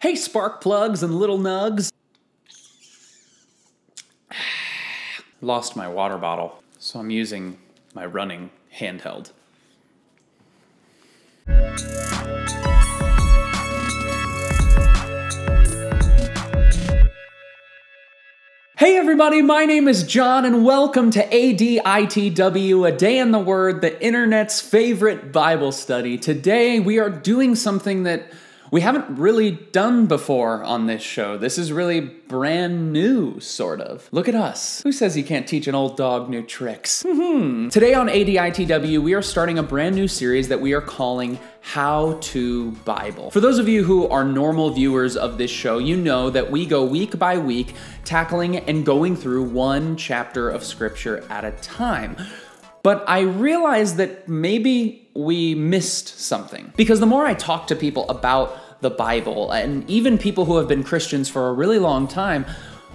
Hey, spark plugs and little nugs. Lost my water bottle, so I'm using my running handheld. Hey everybody, my name is Jon and welcome to ADITW, a day in the Word, the internet's favorite Bible study. Today we are doing something that we haven't really done before on this show. This is really brand new, sort of. Look at us. Who says you can't teach an old dog new tricks? Hmm. Today on ADITW, we are starting a brand new series that we are calling How to Bible. For those of you who are normal viewers of this show, you know that we go week by week tackling and going through one chapter of scripture at a time. But I realized that maybe we missed something. Because the more I talk to people about the Bible, and even people who have been Christians for a really long time,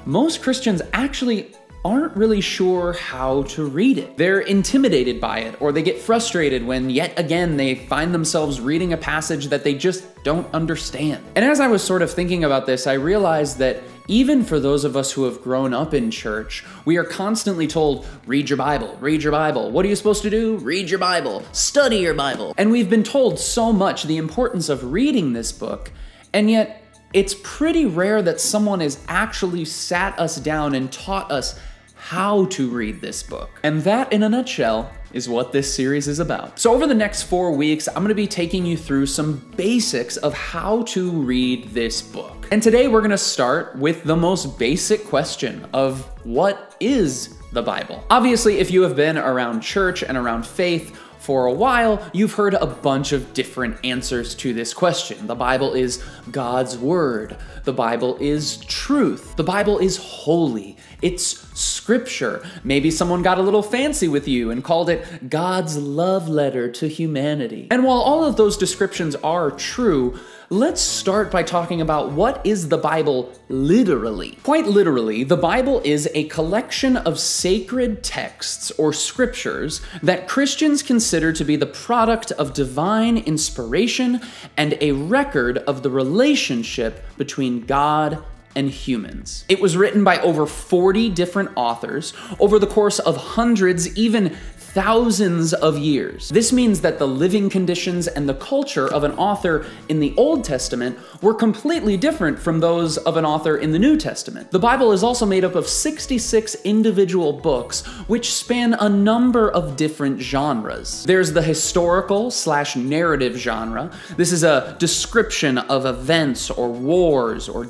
most Christians actually aren't really sure how to read it. They're intimidated by it, or they get frustrated when yet again they find themselves reading a passage that they just don't understand. And as I was sort of thinking about this, I realized that even for those of us who have grown up in church, we are constantly told, read your Bible, read your Bible. What are you supposed to do? Read your Bible, study your Bible. And we've been told so much the importance of reading this book, and yet it's pretty rare that someone has actually sat us down and taught us how to read this book. And that, in a nutshell, is what this series is about. So, over the next four weeks, I'm gonna be taking you through some basics of how to read this book. And today we're gonna start with the most basic question of what is the Bible? Obviously, if you have been around church and around faith, for a while, you've heard a bunch of different answers to this question. The Bible is God's Word. The Bible is truth. The Bible is holy. It's scripture. Maybe someone got a little fancy with you and called it God's love letter to humanity. And while all of those descriptions are true, let's start by talking about what is the Bible literally. Quite literally, the Bible is a collection of sacred texts or scriptures that Christians consider to be the product of divine inspiration and a record of the relationship between God and humans. It was written by over 40 different authors over the course of hundreds, even thousands of years. This means that the living conditions and the culture of an author in the Old Testament were completely different from those of an author in the New Testament. The Bible is also made up of 66 individual books which span a number of different genres. There's the historical slash narrative genre. This is a description of events or wars or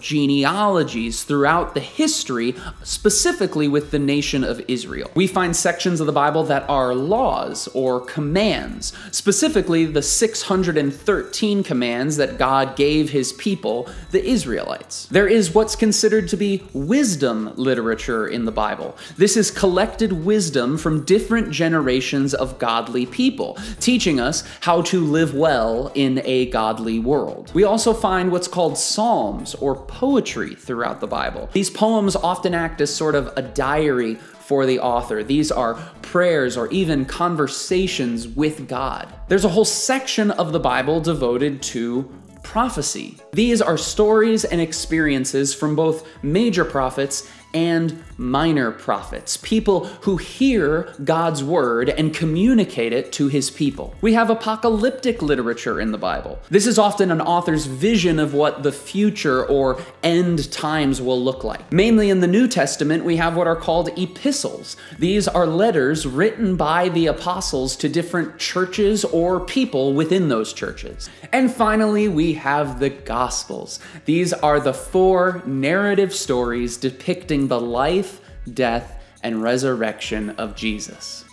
genealogies throughout the history, specifically with the nation of Israel. We find sections of the Bible that are laws or commands, specifically the 613 commands that God gave his people, the Israelites. There is what's considered to be wisdom literature in the Bible. This is collected wisdom from different generations of godly people, teaching us how to live well in a godly world. We also find what's called psalms or poetry throughout the Bible. These poems often act as sort of a diary for the author. These are prayers or even conversations with God. There's a whole section of the Bible devoted to prophecy. These are stories and experiences from both major prophets and minor prophets, people who hear God's word and communicate it to his people. We have apocalyptic literature in the Bible. This is often an author's vision of what the future or end times will look like. Mainly in the New Testament, we have what are called epistles. These are letters written by the apostles to different churches or people within those churches. And finally, we have the Gospels. These are the four narrative stories depicting the life, death, and resurrection of Jesus.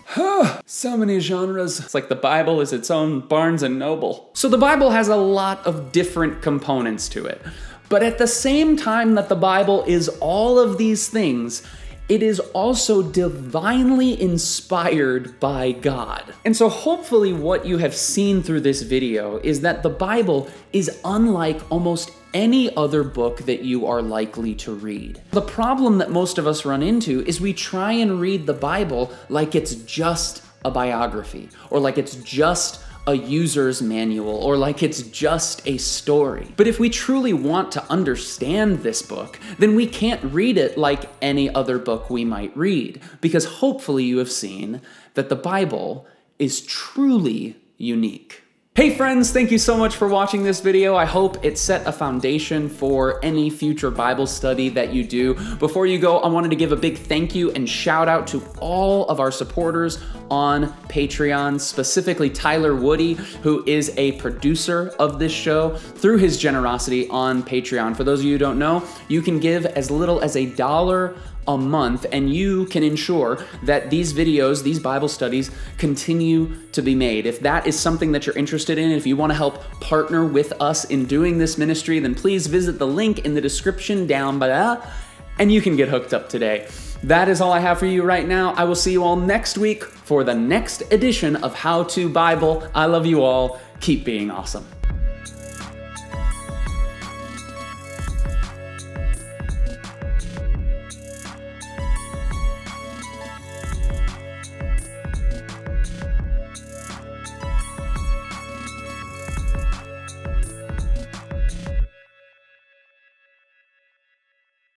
so many genres. It's like the Bible is its own Barnes and Noble. So the Bible has a lot of different components to it. But at the same time that the Bible is all of these things, it is also divinely inspired by God. And so hopefully what you have seen through this video is that the Bible is unlike almost any other book that you are likely to read. The problem that most of us run into is we try and read the Bible like it's just a biography or like it's just a user's manual or like it's just a story. But if we truly want to understand this book, then we can't read it like any other book we might read, because hopefully you have seen that the Bible is truly unique. Hey friends, thank you so much for watching this video. I hope it set a foundation for any future Bible study that you do. Before you go, I wanted to give a big thank you and shout out to all of our supporters on Patreon, specifically Tyler Woody, who is a producer of this show, through his generosity on Patreon. For those of you who don't know, you can give as little as a dollar a month, and you can ensure that these videos, these Bible studies, continue to be made. If that is something that you're interested in, if you want to help partner with us in doing this ministry, then please visit the link in the description down below, uh, and you can get hooked up today. That is all I have for you right now. I will see you all next week for the next edition of How to Bible. I love you all. Keep being awesome.